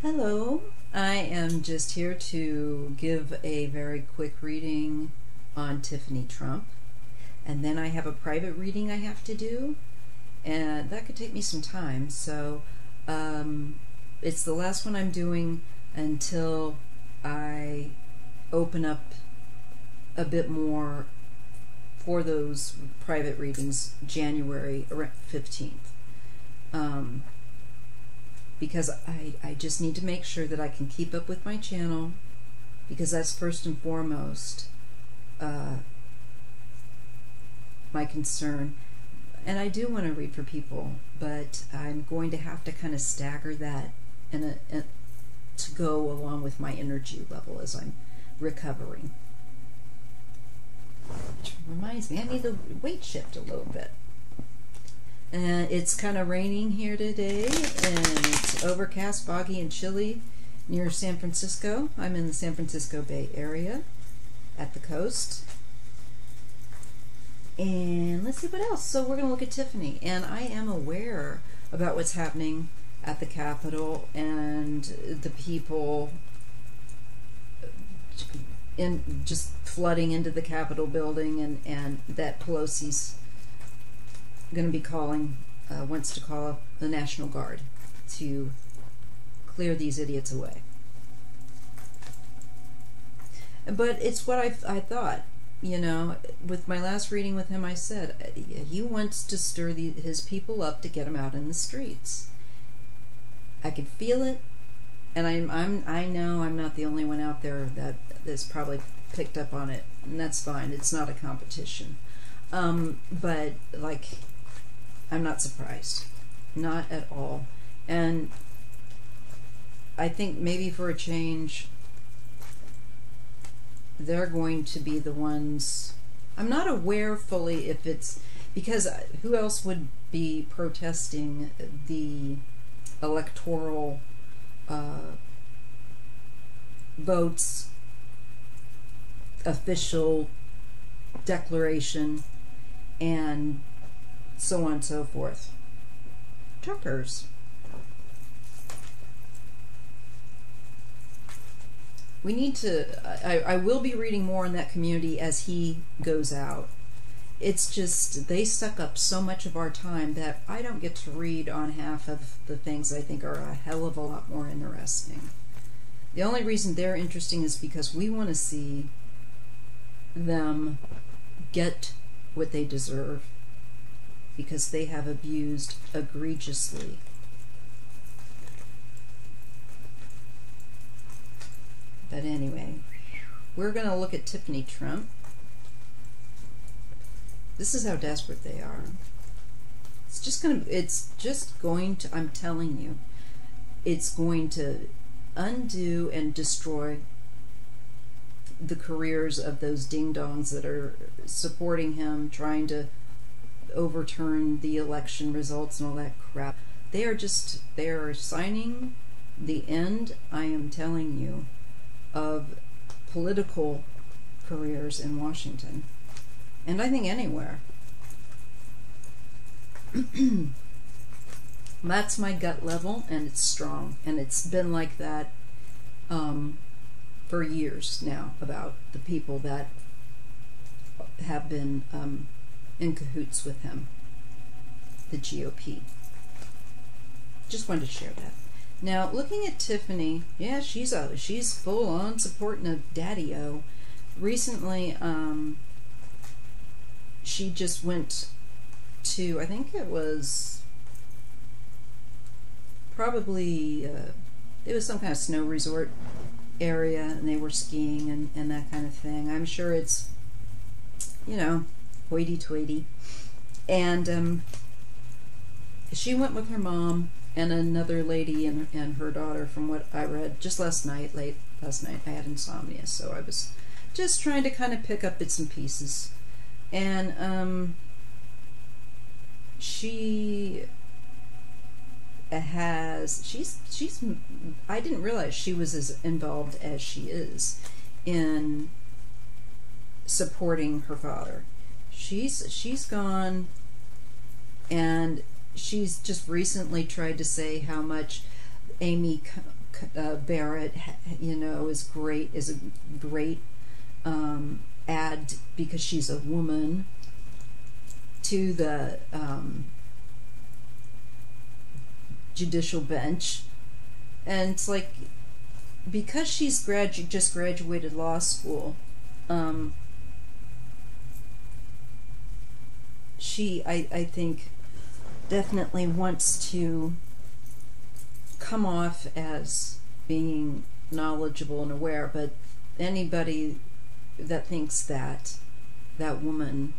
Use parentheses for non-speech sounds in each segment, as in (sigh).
Hello, I am just here to give a very quick reading on Tiffany Trump. And then I have a private reading I have to do, and that could take me some time. So um, it's the last one I'm doing until I open up a bit more for those private readings January 15th. Um, because I, I just need to make sure that I can keep up with my channel because that's first and foremost uh, my concern. And I do want to read for people, but I'm going to have to kind of stagger that in a, in, to go along with my energy level as I'm recovering. Which reminds me, I need to weight shift a little bit. And it's kind of raining here today, and it's overcast, foggy, and chilly near San Francisco. I'm in the San Francisco Bay Area at the coast. And let's see what else. So we're going to look at Tiffany, and I am aware about what's happening at the Capitol and the people in just flooding into the Capitol building, and and that Pelosi's going to be calling, uh, wants to call the National Guard to clear these idiots away. But it's what I, I thought. You know, with my last reading with him, I said he wants to stir the, his people up to get them out in the streets. I could feel it, and I'm I'm I know I'm not the only one out there that that's probably picked up on it, and that's fine. It's not a competition. Um, but like I'm not surprised. Not at all. And I think maybe for a change, they're going to be the ones. I'm not aware fully if it's because who else would be protesting the electoral uh, votes official declaration and so on and so forth. Truckers. We need to, I, I will be reading more in that community as he goes out. It's just, they suck up so much of our time that I don't get to read on half of the things I think are a hell of a lot more interesting. The only reason they're interesting is because we want to see them get what they deserve because they have abused egregiously. But anyway, we're going to look at Tiffany Trump. This is how desperate they are. It's just going to, it's just going to, I'm telling you, it's going to undo and destroy the careers of those ding-dongs that are supporting him, trying to overturn the election results and all that crap. They are just, they are signing the end, I am telling you, of political careers in Washington. And I think anywhere. (clears throat) That's my gut level, and it's strong. And it's been like that um, for years now about the people that have been um, in cahoots with him, the GOP. Just wanted to share that. Now, looking at Tiffany, yeah, she's a she's full on supporting a daddy-o. Recently, um, she just went to I think it was probably uh, it was some kind of snow resort area, and they were skiing and and that kind of thing. I'm sure it's you know hoity-toity. And um, she went with her mom and another lady and, and her daughter from what I read just last night, late last night. I had insomnia, so I was just trying to kind of pick up bits and pieces. And um, she has she's she's I didn't realize she was as involved as she is in supporting her father she's she's gone and she's just recently tried to say how much Amy uh, Barrett, you know, is great, is a great um, add because she's a woman to the um, judicial bench. And it's like, because she's gradu- just graduated law school, um, she, I, I think, definitely wants to come off as being knowledgeable and aware, but anybody that thinks that that woman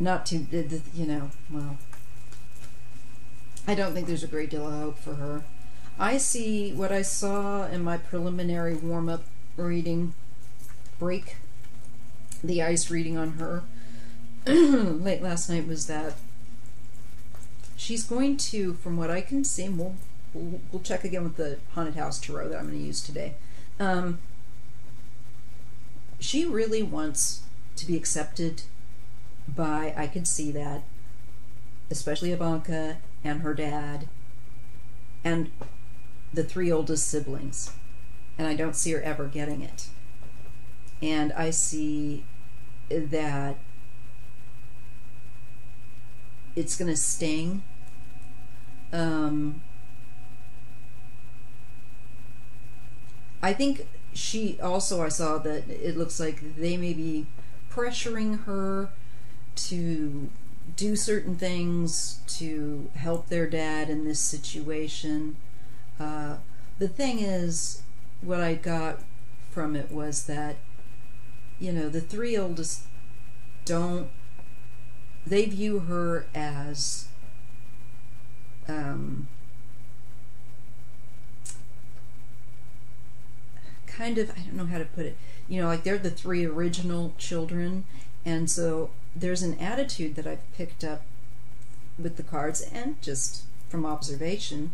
not to you know well I don't think there's a great deal of hope for her. I see what I saw in my preliminary warm up reading break, the ice reading on her. (clears throat) Late last night was that. She's going to, from what I can see, we'll, we'll, we'll check again with the haunted house tarot that I'm going to use today. Um, she really wants to be accepted by, I could see that, especially Ivanka and her dad. And the three oldest siblings. And I don't see her ever getting it. And I see that it's going to sting. Um, I think she also, I saw that it looks like they may be pressuring her to do certain things to help their dad in this situation. Uh, the thing is, what I got from it was that, you know, the three oldest don't they view her as um, kind of I don't know how to put it. You know, like they're the three original children, and so there's an attitude that I've picked up with the cards and just from observation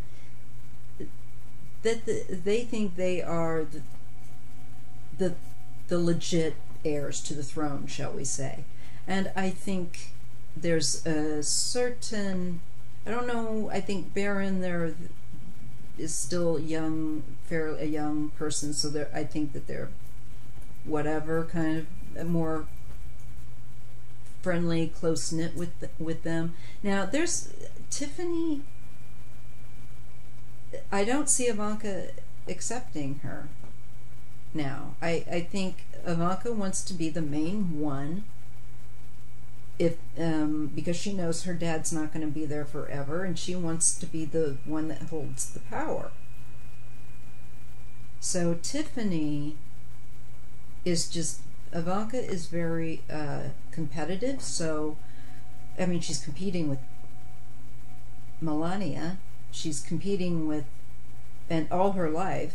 that the, they think they are the, the the legit heirs to the throne, shall we say? And I think there's a certain I don't know. I think Barron there is still young, fairly a young person, so there I think that they're whatever kind of more friendly, close knit with with them. Now there's Tiffany. I don't see Ivanka accepting her. Now I I think Ivanka wants to be the main one if um, because she knows her dad's not going to be there forever and she wants to be the one that holds the power so tiffany is just ivanka is very uh, competitive so i mean she's competing with melania she's competing with and all her life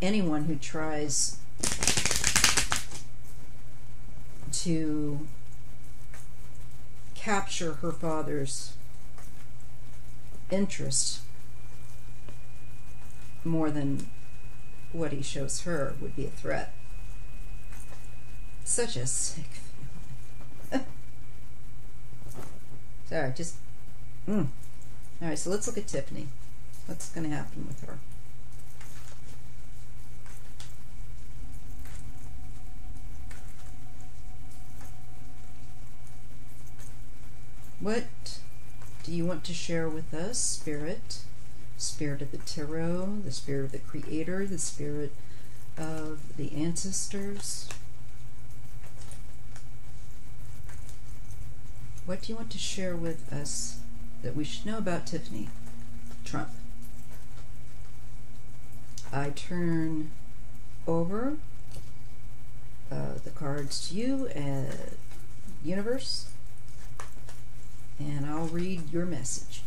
anyone who tries to capture her father's interest more than what he shows her would be a threat. Such a sick feeling. (laughs) Sorry, just. Mm. Alright, so let's look at Tiffany. What's going to happen with her? What do you want to share with us, Spirit? Spirit of the Tarot, the Spirit of the Creator, the Spirit of the Ancestors? What do you want to share with us that we should know about Tiffany Trump? I turn over uh, the cards to you, uh, universe and I'll read your message.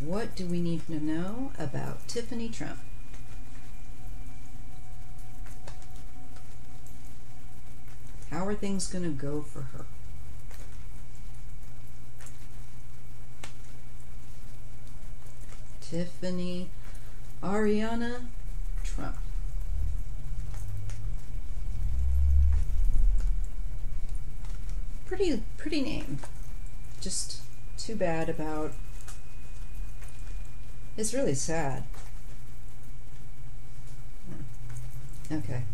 What do we need to know about Tiffany Trump? How are things going to go for her? Tiffany Ariana Trump. pretty pretty name. Just too bad about. It's really sad. Hmm. Okay.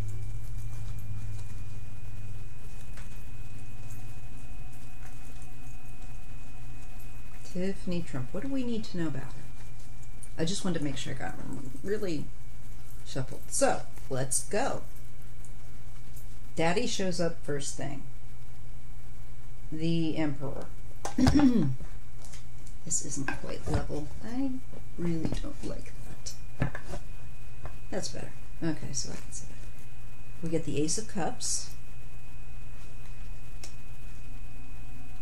Tiffany Trump. What do we need to know about her? I just wanted to make sure I got really shuffled. So, let's go. Daddy shows up first thing. The Emperor. (clears throat) this isn't quite level. I really don't like that. That's better. Okay, so I can see that. We get the Ace of Cups.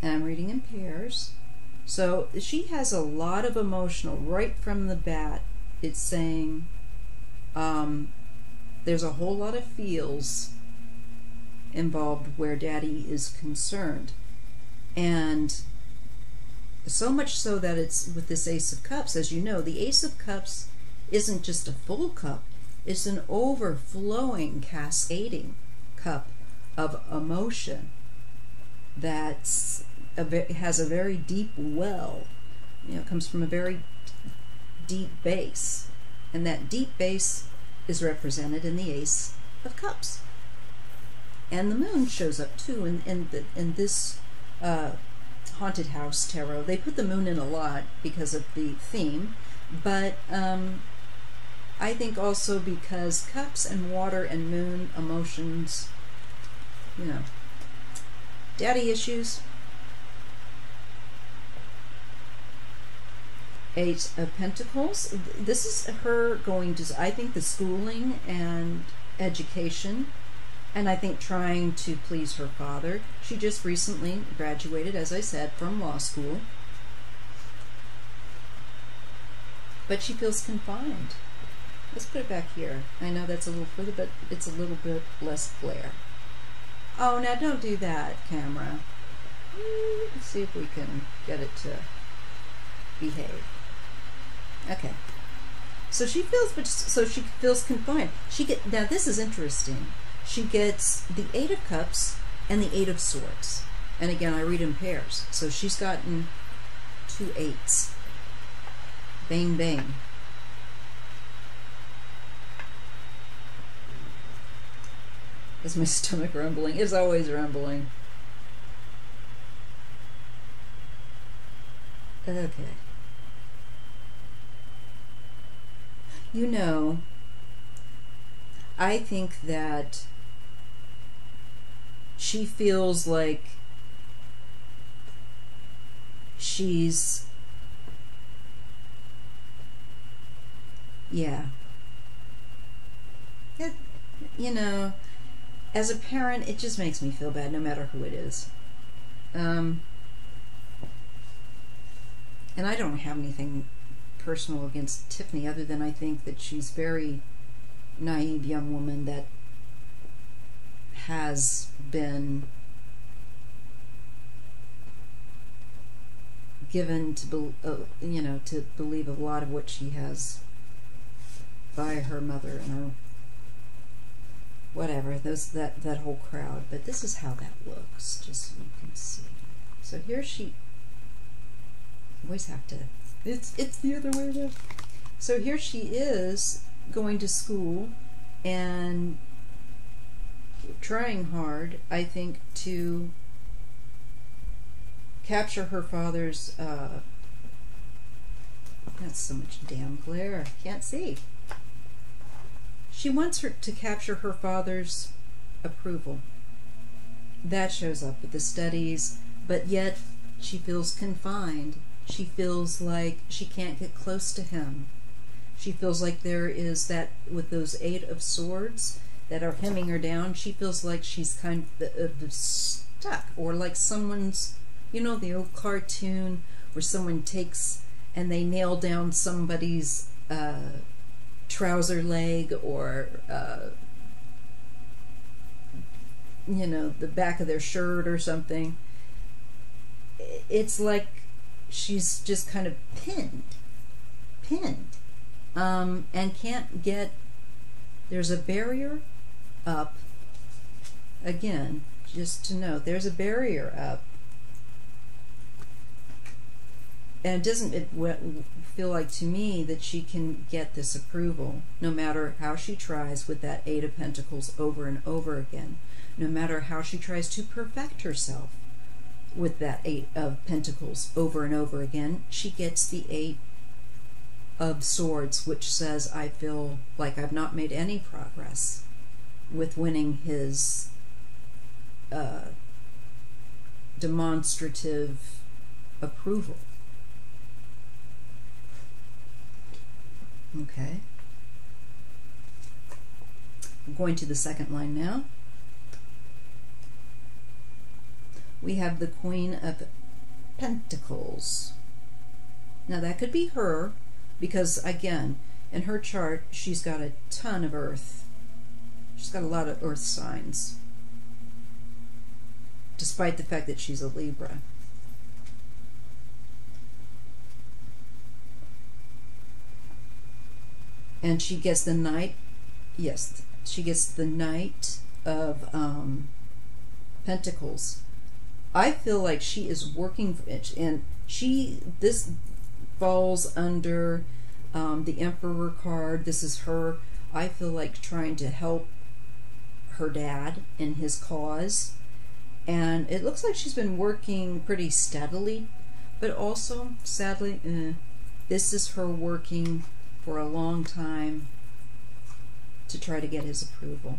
And I'm reading in pairs. So she has a lot of emotional right from the bat. It's saying um, there's a whole lot of feels involved where daddy is concerned. And so much so that it's with this Ace of Cups, as you know, the Ace of Cups isn't just a full cup, it's an overflowing, cascading cup of emotion that's a, has a very deep well. You know, comes from a very deep base. And that deep base is represented in the Ace of Cups. And the moon shows up too in, in, the, in this uh, haunted house tarot. They put the moon in a lot because of the theme, but um, I think also because cups and water and moon emotions, you know, daddy issues, Eight of Pentacles. This is her going to, I think, the schooling and education, and I think trying to please her father. She just recently graduated, as I said, from law school. But she feels confined. Let's put it back here. I know that's a little further, but it's a little bit less glare. Oh, now don't do that, camera. Hmm, let's see if we can get it to behave. Okay. So she feels, but so she feels confined. She get now. This is interesting. She gets the Eight of Cups and the Eight of Swords, and again I read in pairs. So she's gotten two eights. Bang bang. Is my (laughs) stomach rumbling? It's always rumbling. Okay. You know, I think that she feels like she's yeah. It, you know as a parent it just makes me feel bad no matter who it is. Um, and I don't have anything personal against Tiffany other than I think that she's very naive young woman that has been given to be, uh, you know to believe a lot of what she has by her mother and her whatever those that that whole crowd. But this is how that looks just so you can see. So here she always have to it's it's the other way around. So here she is going to school and trying hard, I think, to capture her father's. Uh, that's so much damn glare. Can't see. She wants her to capture her father's approval. That shows up with the studies, but yet she feels confined she feels like she can't get close to him. She feels like there is that, with those Eight of Swords that are hemming her down, she feels like she's kind of, stuck, or like someone's, you know, the old cartoon where someone takes and they nail down somebody's uh, trouser leg or, uh, you know, the back of their shirt or something. It's like she's just kind of pinned, pinned, um, and can't get. There's a barrier up, again, just to note, there's a barrier up. And it doesn't it feel like to me that she can get this approval no matter how she tries with that Eight of Pentacles over and over again, no matter how she tries to perfect herself with that Eight of Pentacles over and over again, she gets the Eight of Swords, which says, I feel like I've not made any progress with winning his uh, demonstrative approval. Okay. I'm going to the second line now. We have the Queen of Pentacles. Now that could be her because again, in her chart, she's got a ton of earth. She's got a lot of earth signs. Despite the fact that she's a Libra. and she gets the knight yes she gets the knight of um, pentacles i feel like she is working for it and she this falls under um, the emperor card this is her i feel like trying to help her dad in his cause and it looks like she's been working pretty steadily but also sadly eh, this is her working for a long time to try to get his approval.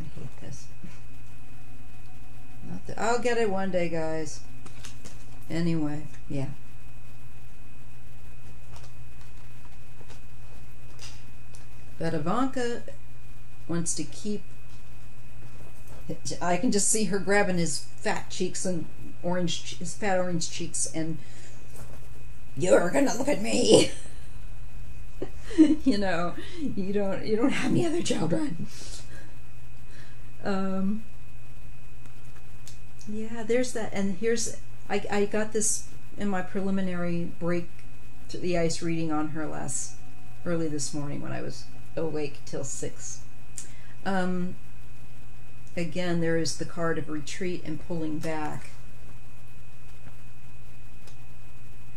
I hate this. I'll get it one day, guys. Anyway, yeah. But Ivanka wants to keep. I can just see her grabbing his fat cheeks and orange, his fat orange cheeks, and you're gonna look at me. (laughs) you know, you don't you don't have any other children. Um, yeah, there's that, and here's I I got this in my preliminary break to the ice reading on her last early this morning when I was awake till six. Um, again, there is the card of retreat and pulling back.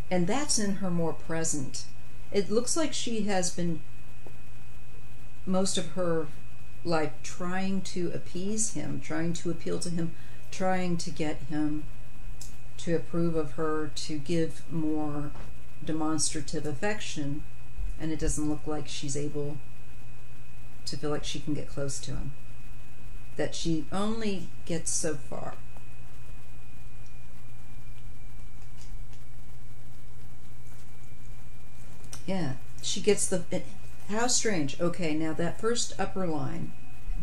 And that's in her more present it looks like she has been most of her life trying to appease him, trying to appeal to him, trying to get him to approve of her, to give more demonstrative affection, and it doesn't look like she's able to feel like she can get close to him. That she only gets so far. Yeah, she gets the. How strange. Okay, now that first upper line.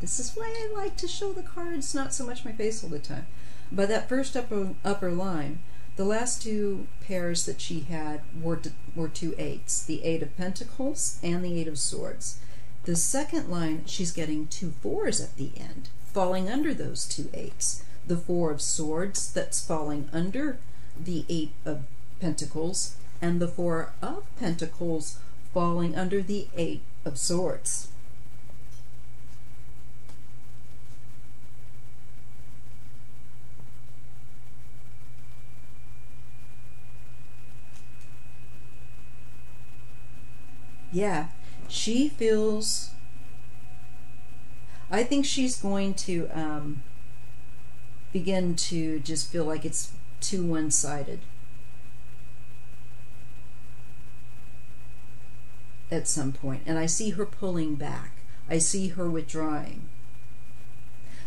This is why I like to show the cards, not so much my face all the time. But that first upper upper line, the last two pairs that she had were were two eights, the eight of pentacles and the eight of swords. The second line, she's getting two fours at the end, falling under those two eights. The four of swords that's falling under the eight of pentacles and the Four of Pentacles falling under the Eight of Swords. Yeah, she feels. I think she's going to um, begin to just feel like it's too one sided. at some point, and I see her pulling back. I see her withdrawing.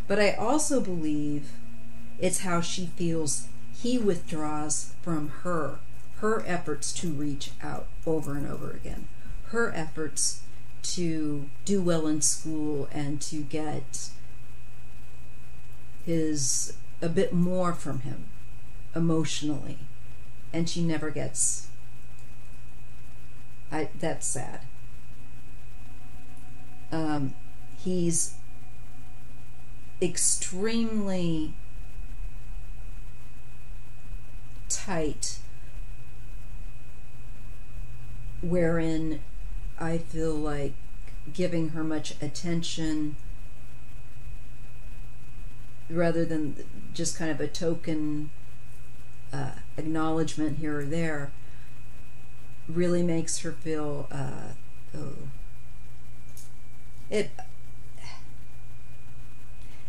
But I also believe it's how she feels he withdraws from her, her efforts to reach out over and over again, her efforts to do well in school and to get his a bit more from him emotionally and she never gets I, that's sad. Um, he's extremely tight, wherein I feel like giving her much attention rather than just kind of a token uh, acknowledgement here or there, really makes her feel. Uh, oh, it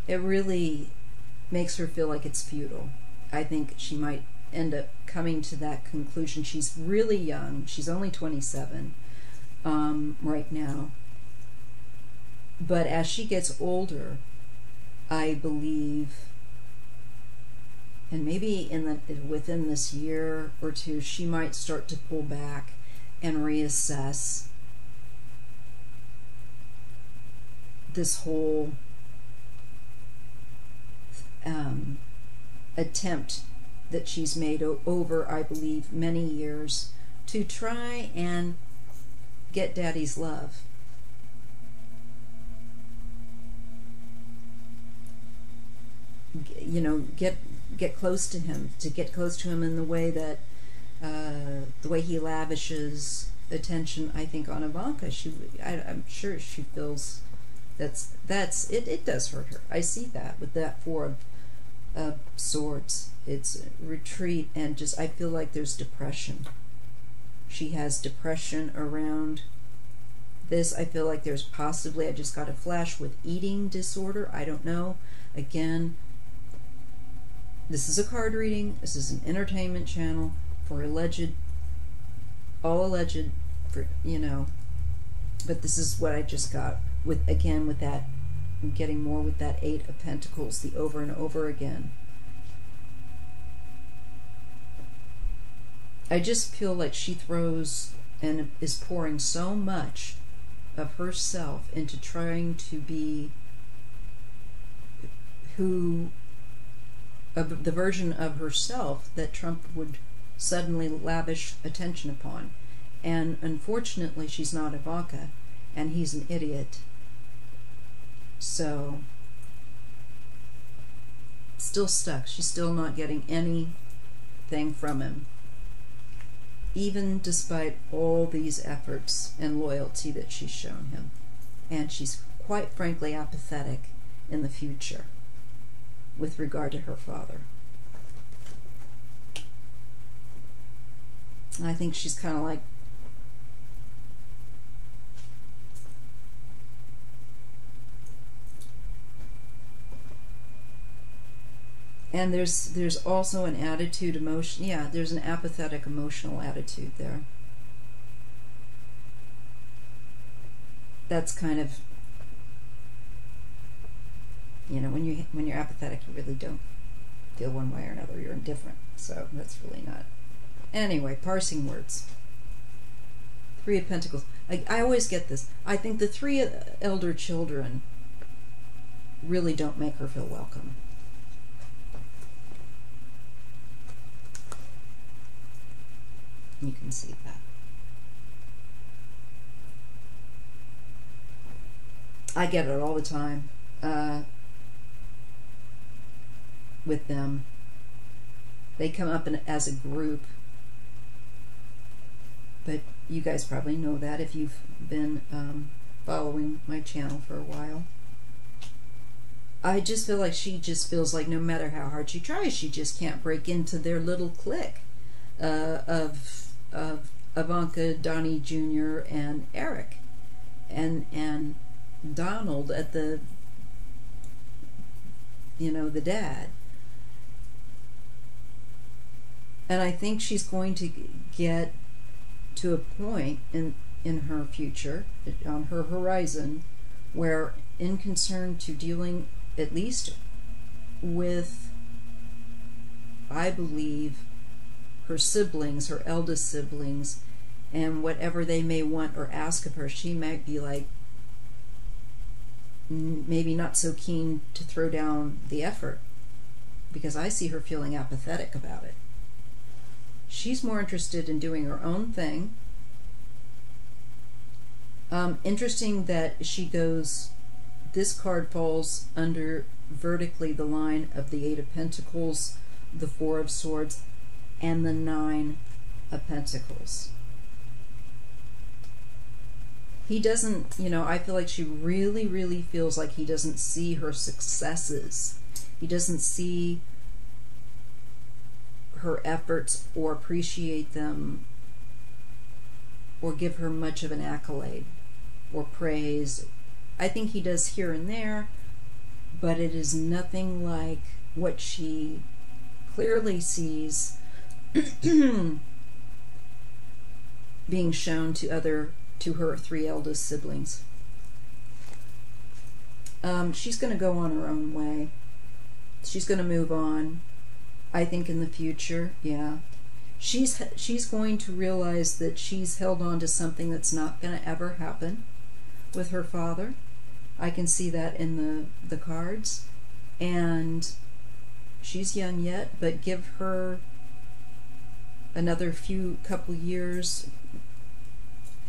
it really makes her feel like it's futile. I think she might end up coming to that conclusion. She's really young. She's only 27 um, right now. But as she gets older, I believe, and maybe in the within this year or two, she might start to pull back and reassess this whole um, attempt that she's made over, I believe, many years to try and get daddy's love. You know, get get close to him, to get close to him in the way that uh, the way he lavishes attention. I think on Ivanka, she, I, I'm sure she feels that's that's it. It does hurt her. I see that with that four of, of swords. It's retreat and just I feel like there's depression. She has depression around this. I feel like there's possibly I just got a flash with eating disorder. I don't know. Again, this is a card reading. This is an entertainment channel for alleged, all alleged, for you know. But this is what I just got with again with that I'm getting more with that eight of pentacles the over and over again I just feel like she throws and is pouring so much of herself into trying to be who the version of herself that Trump would suddenly lavish attention upon. And unfortunately, she's not Ivanka, and he's an idiot. So, still stuck. She's still not getting anything from him. Even despite all these efforts and loyalty that she's shown him. And she's quite frankly apathetic in the future with regard to her father. I think she's kind of like and there's there's also an attitude emotion yeah there's an apathetic emotional attitude there. That's kind of you know when you when you're apathetic you really don't feel one way or another you're indifferent so that's really not anyway parsing words. Three of pentacles. I, I always get this. I think the three elder children really don't make her feel welcome You can see that. I get it all the time uh, with them. They come up in, as a group, but you guys probably know that if you've been um, following my channel for a while. I just feel like she just feels like no matter how hard she tries, she just can't break into their little clique uh, of of Ivanka, Donnie Jr., and Eric, and and Donald at the you know the dad. And I think she's going to get to a point in in her future, on her horizon, where in concern to dealing at least with, I believe, her siblings, her eldest siblings, and whatever they may want or ask of her, she might be like maybe not so keen to throw down the effort because I see her feeling apathetic about it. She's more interested in doing her own thing. Um, interesting that she goes, this card falls under vertically the line of the Eight of Pentacles, the Four of Swords, and the Nine of Pentacles. He doesn't, you know, I feel like she really, really feels like he doesn't see her successes He doesn't see her efforts or appreciate them or give her much of an accolade or praise. I think he does here and there, but it is nothing like what she clearly sees (coughs) being shown to other to her three eldest siblings. Um, she's going to go on her own way. She's going to move on. I think in the future, yeah. She's she's going to realize that she's held on to something that's not going to ever happen with her father. I can see that in the the cards, and she's young yet, but give her another few couple years,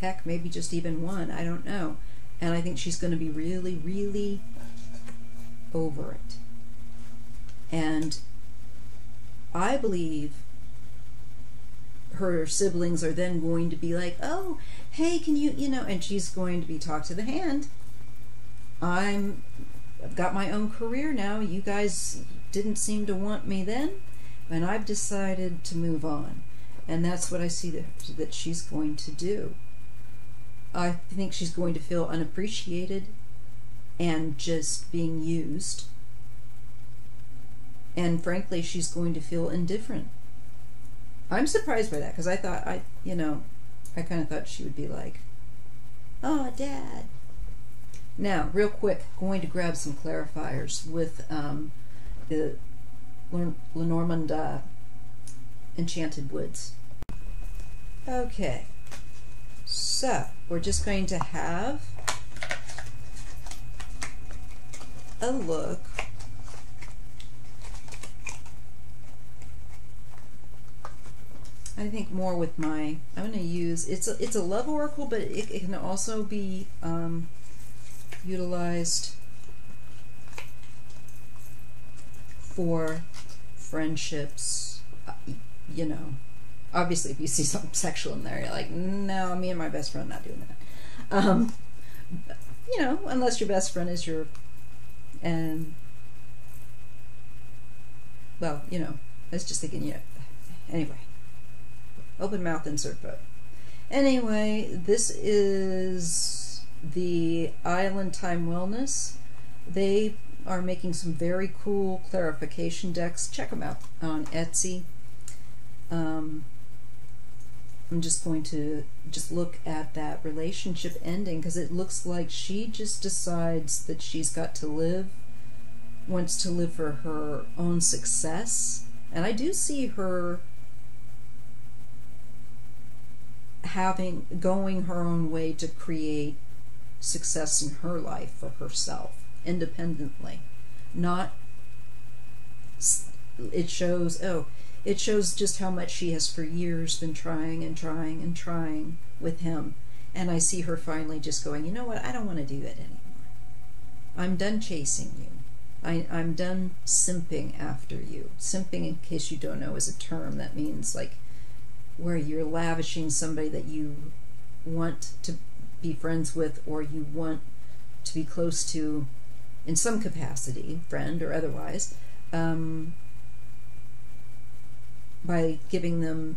heck, maybe just even one. I don't know, and I think she's going to be really, really over it. And I believe her siblings are then going to be like, oh, hey, can you, you know, and she's going to be talked to the hand. I'm, I've got my own career now. You guys didn't seem to want me then, and I've decided to move on. And that's what I see that, that she's going to do. I think she's going to feel unappreciated and just being used and frankly, she's going to feel indifferent. I'm surprised by that because I thought I, you know, I kind of thought she would be like, "Oh, Dad." Now, real quick, going to grab some clarifiers with um, the Lenormand uh, Enchanted Woods. Okay, so we're just going to have a look I think more with my, I'm going to use, it's a, it's a love oracle, but it, it can also be um, utilized for friendships, uh, you know. Obviously, if you see something sexual in there, you're like, no, me and my best friend not doing that. Um, you know, unless your best friend is your, and, well, you know, I was just thinking, yeah, anyway. Open mouth insert book. Anyway, this is the Island Time Wellness. They are making some very cool clarification decks. Check them out on Etsy. Um, I'm just going to just look at that relationship ending because it looks like she just decides that she's got to live, wants to live for her own success. And I do see her having going her own way to create success in her life for herself independently not it shows oh it shows just how much she has for years been trying and trying and trying with him. And i see her finally just going you know what? I don't want to do it anymore. I'm done chasing you. I, i'm done simping after you. Simping in case you don't know is a term that means like where you're lavishing somebody that you want to be friends with or you want to be close to in some capacity, friend or otherwise, um, by giving them,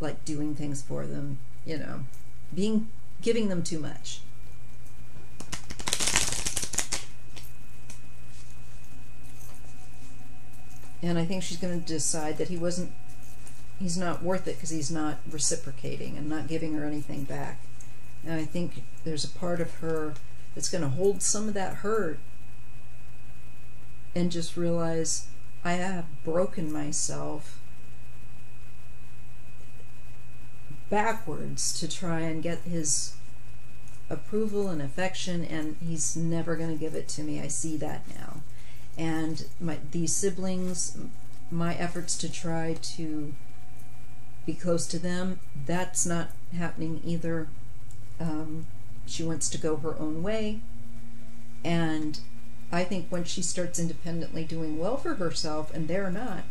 like doing things for them, you know, being giving them too much. And I think she's going to decide that he wasn't he's not worth it because he's not reciprocating and not giving her anything back. And I think there's a part of her that's going to hold some of that hurt and just realize I have broken myself backwards to try and get his approval and affection and he's never going to give it to me. I see that now. And my these siblings my efforts to try to be close to them. That's not happening either. Um, she wants to go her own way. And I think when she starts independently doing well for herself and they're not,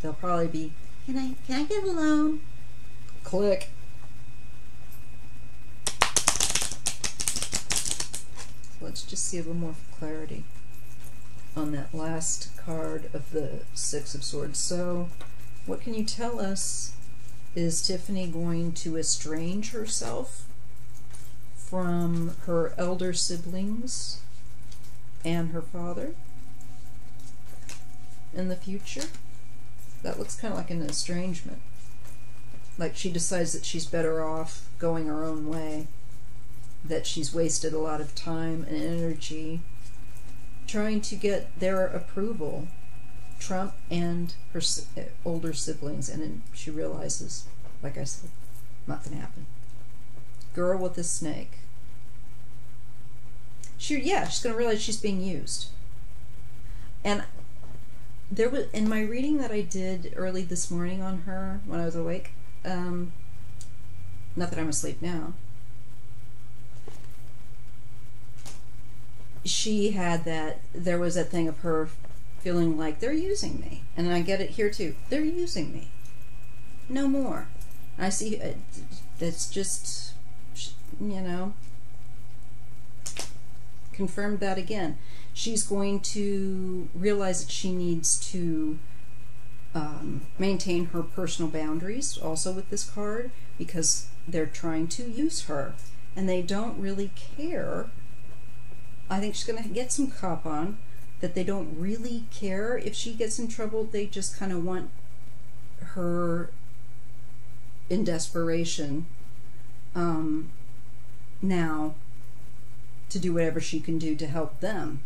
they'll probably be, can I, can I get a loan? Click. Let's just see a little more clarity. on that last card of the Six of Swords. So, what can you tell us? Is Tiffany going to estrange herself from her elder siblings and her father in the future? That looks kind of like an estrangement. Like she decides that she's better off going her own way, that she's wasted a lot of time and energy trying to get their approval, Trump and her uh, older siblings, and then she realizes, like I said, not gonna happen. Girl with a snake. She, yeah, she's gonna realize she's being used. And there was in my reading that I did early this morning on her when I was awake. Um, not that I'm asleep now. she had that there was that thing of her feeling like they're using me and i get it here too they're using me no more i see uh, that's just you know confirmed that again. She's going to realize that she needs to um, maintain her personal boundaries also with this card because they're trying to use her. And they don't really care. I think she's going to get some cop on that they don't really care. If she gets in trouble. They just kind of want her in desperation. Um, now to do whatever she can do to help them.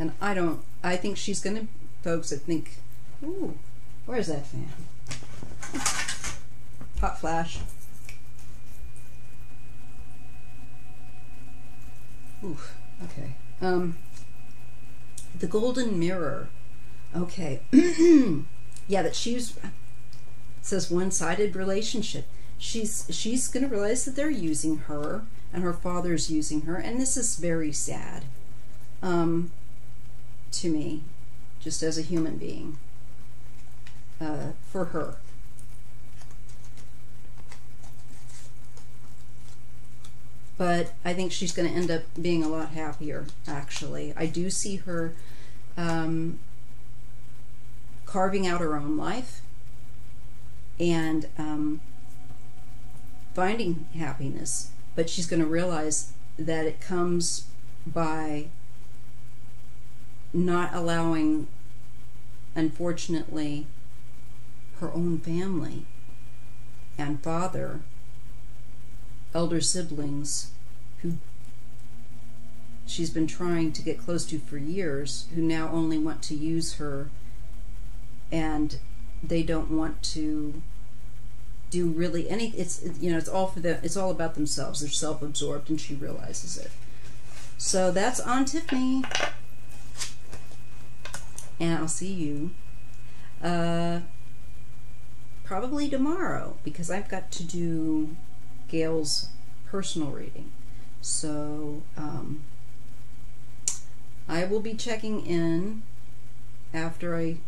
And I don't, I think she's going to, folks, I think, ooh, where's that fan? Hot flash. Oof, okay. Um, the golden mirror. Okay. (clears throat) yeah, that she's says one-sided relationship. She's she's going to realize that they're using her and her father's using her and this is very sad um, to me just as a human being uh, for her but I think she's going to end up being a lot happier, actually. I do see her um, carving out her own life and um, finding happiness, but she's going to realize that it comes by not allowing, unfortunately, her own family and father elder siblings who she's been trying to get close to for years who now only want to use her and they don't want to do really any it's you know it's all for them it's all about themselves. They're self-absorbed and she realizes it. So that's on tiffany. And i'll see you uh probably tomorrow because i've got to do Gail's personal reading. So um, I will be checking in after I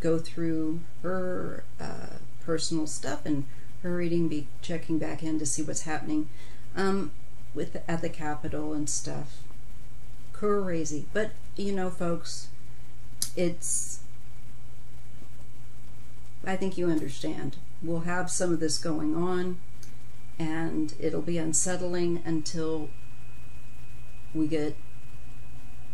go through her uh, personal stuff and her reading, be checking back in to see what's happening um, with at the Capitol and stuff. Crazy, but you know, folks, it's. I think you understand. We'll have some of this going on and it'll be unsettling until we get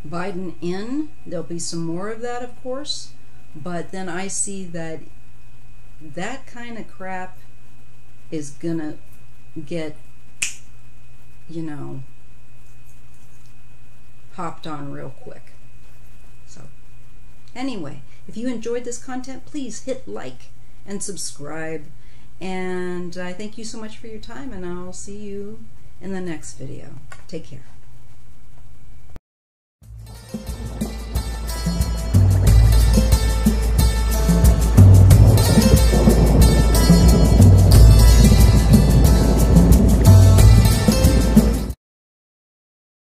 Biden in. There'll be some more of that, of course, but then I see that that kind of crap is gonna get, you know, hopped on real quick. So, anyway, if you enjoyed this content, please hit like and subscribe and I thank you so much for your time, and I'll see you in the next video. Take care.